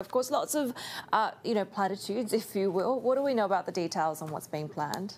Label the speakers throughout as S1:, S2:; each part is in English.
S1: Of course, lots of, uh, you know, platitudes, if you will. What do we know about the details on what's being planned?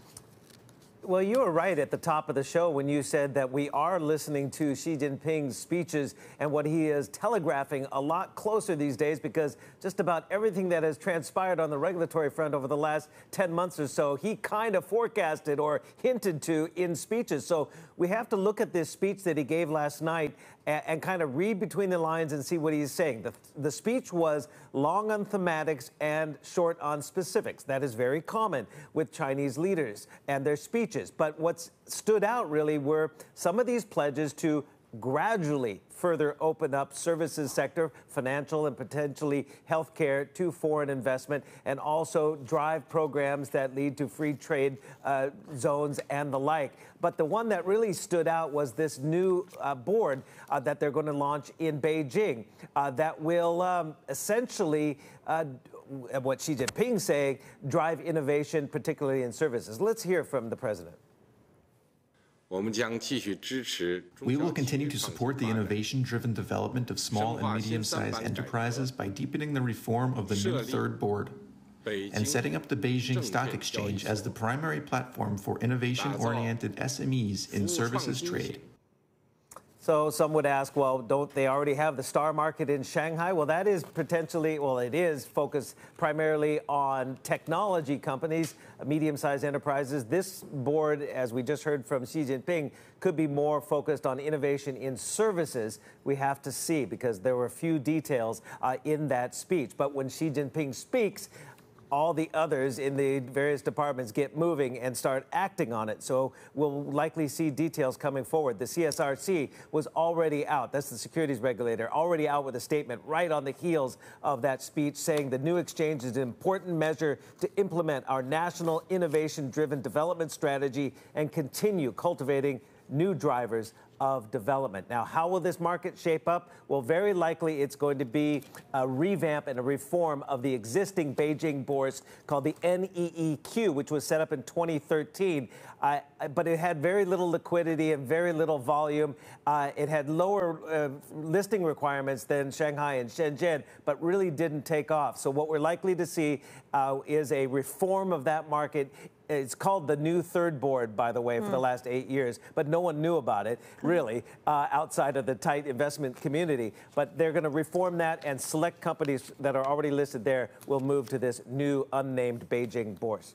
S2: Well, you were right at the top of the show when you said that we are listening to Xi Jinping's speeches and what he is telegraphing a lot closer these days because just about everything that has transpired on the regulatory front over the last 10 months or so, he kind of forecasted or hinted to in speeches. So we have to look at this speech that he gave last night and, and kind of read between the lines and see what he's saying. The, the speech was long on thematics and short on specifics. That is very common with Chinese leaders and their speeches speeches. But what's stood out really were some of these pledges to gradually further open up services sector, financial and potentially healthcare to foreign investment, and also drive programs that lead to free trade uh, zones and the like. But the one that really stood out was this new uh, board uh, that they're going to launch in Beijing uh, that will um, essentially uh, what Xi Jinping saying, drive innovation, particularly in services. Let's hear from the president.
S3: We will continue to support the innovation driven development of small and medium sized enterprises by deepening the reform of the new third board and setting up the Beijing Stock Exchange as the primary platform for innovation oriented SMEs in services trade.
S2: So some would ask, well, don't they already have the star market in Shanghai? Well, that is potentially, well, it is focused primarily on technology companies, medium-sized enterprises. This board, as we just heard from Xi Jinping, could be more focused on innovation in services. We have to see because there were a few details uh, in that speech. But when Xi Jinping speaks, all the others in the various departments get moving and start acting on it. So we'll likely see details coming forward. The CSRC was already out, that's the securities regulator, already out with a statement right on the heels of that speech saying the new exchange is an important measure to implement our national innovation driven development strategy and continue cultivating new drivers of development. Now, how will this market shape up? Well, very likely it's going to be a revamp and a reform of the existing Beijing bourse called the NEEQ, which was set up in 2013. Uh, but it had very little liquidity and very little volume. Uh, it had lower uh, listing requirements than Shanghai and Shenzhen, but really didn't take off. So what we're likely to see uh, is a reform of that market it's called the new third board, by the way, for mm. the hmm. last eight years, but no one knew about it, really, uh, outside of the tight investment community. But they're going to reform that, and select companies that are already listed there will move to this new unnamed Beijing bourse.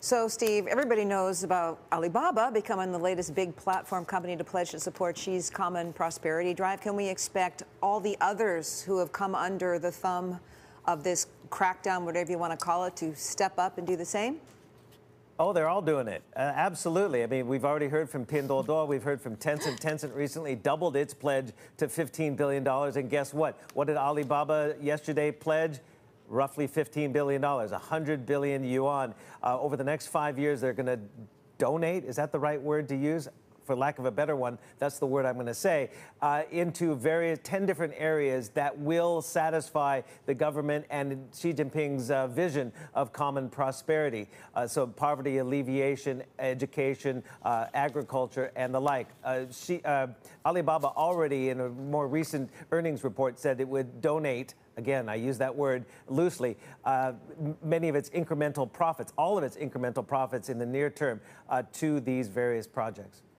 S4: So, Steve, everybody knows about Alibaba becoming the latest big platform company to pledge to support Xi's common prosperity drive. Can we expect all the others who have come under the thumb of this crackdown, whatever you want to call it, to step up and do the same?
S2: Oh, they're all doing it. Uh, absolutely. I mean, we've already heard from Pinduoduo. We've heard from Tencent. Tencent recently doubled its pledge to $15 billion. And guess what? What did Alibaba yesterday pledge? Roughly $15 billion, 100 billion yuan. Uh, over the next five years, they're going to donate. Is that the right word to use? For lack of a better one, that's the word I'm going to say, uh, into various 10 different areas that will satisfy the government and Xi Jinping's uh, vision of common prosperity. Uh, so poverty alleviation, education, uh, agriculture, and the like. She, uh, Alibaba already in a more recent earnings report said it would donate again, I use that word loosely, uh, many of its incremental profits, all of its incremental profits in the near term uh, to these various projects.